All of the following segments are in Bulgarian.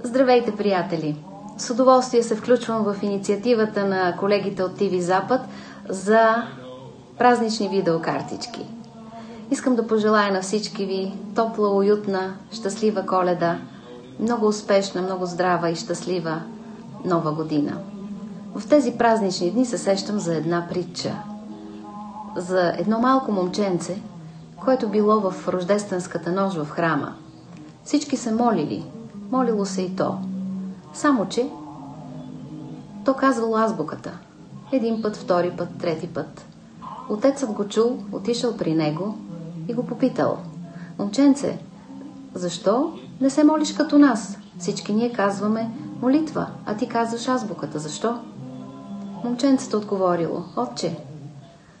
Здравейте, приятели! С удоволствие се включвам в инициативата на колегите от ТВ Запад за празнични видеокартички. Искам да пожелая на всички ви топла, уютна, щастлива коледа, много успешна, много здрава и щастлива нова година. В тези празнични дни се сещам за една притча. За едно малко момченце, което било в рождественската нощ в храма. Всички се молили, молило се и то. Само, че то казвало азбуката. Един път, втори път, трети път. Отецът го чул, отишъл при него и го попитал. Момченце, защо не се молиш като нас? Всички ние казваме молитва, а ти казваш азбуката. Защо? Момченцето отговорило. Отче,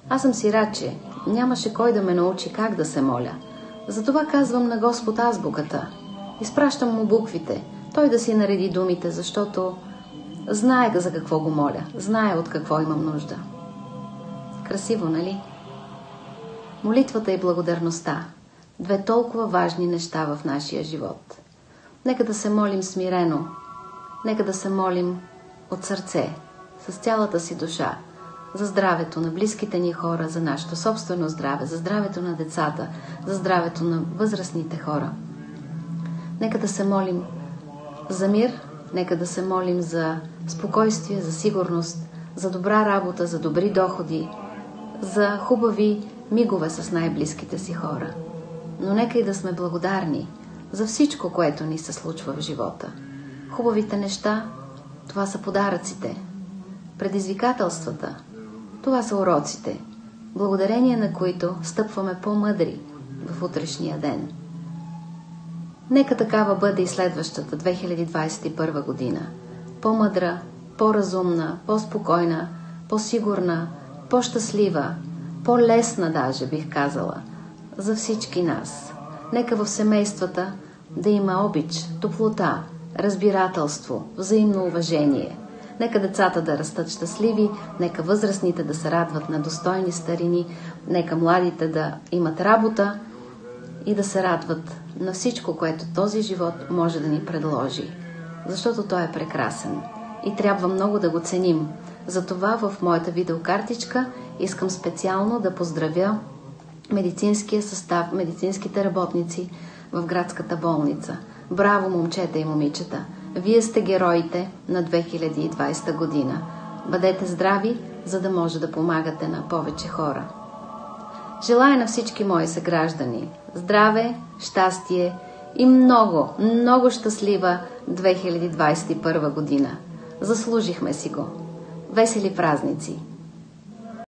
аз съм сираче. Нямаше кой да ме научи как да се моля. Затова казвам на Господ азбуката. Изпращам му буквите. Той да си нареди думите, защото знае за какво го моля. Знае от какво имам нужда. Красиво, нали? Молитвата и благодарността. Две толкова важни неща в нашия живот. Нека да се молим смирено. Нека да се молим от сърце, с цялата си душа, за здравето на близките ни хора, за нашето собствено здраве, за здравето на децата, за здравето на възрастните хора. Нека да се молим за мир, нека да се молим за спокойствие, за сигурност, за добра работа, за добри доходи, за хубави мигове с най-близките си хора. Но нека и да сме благодарни за всичко, което ни се случва в живота. Хубавите неща, това са подаръците. Предизвикателствата, това са уроците, благодарение на които стъпваме по-мъдри в утрешния ден. Нека такава бъде и следващата 2021 година. По-мъдра, по-разумна, по-спокойна, по-сигурна, по-щастлива, по-лесна даже бих казала, за всички нас. Нека в семействата да има обич, топлота, разбирателство, взаимно уважение. Нека децата да растат щастливи, нека възрастните да се радват на достойни старини, нека младите да имат работа и да се радват на всичко, което този живот може да ни предложи. Защото той е прекрасен и трябва много да го ценим. Затова в моята видеокартичка искам специално да поздравя медицинския състав, медицинските работници в градската болница. Браво, момчета и момичета! Вие сте героите на 2020 година. Бъдете здрави, за да може да помагате на повече хора. Желая на всички мои съграждани здраве, щастие и много, много щастлива 2021 година. Заслужихме си го. Весели празници!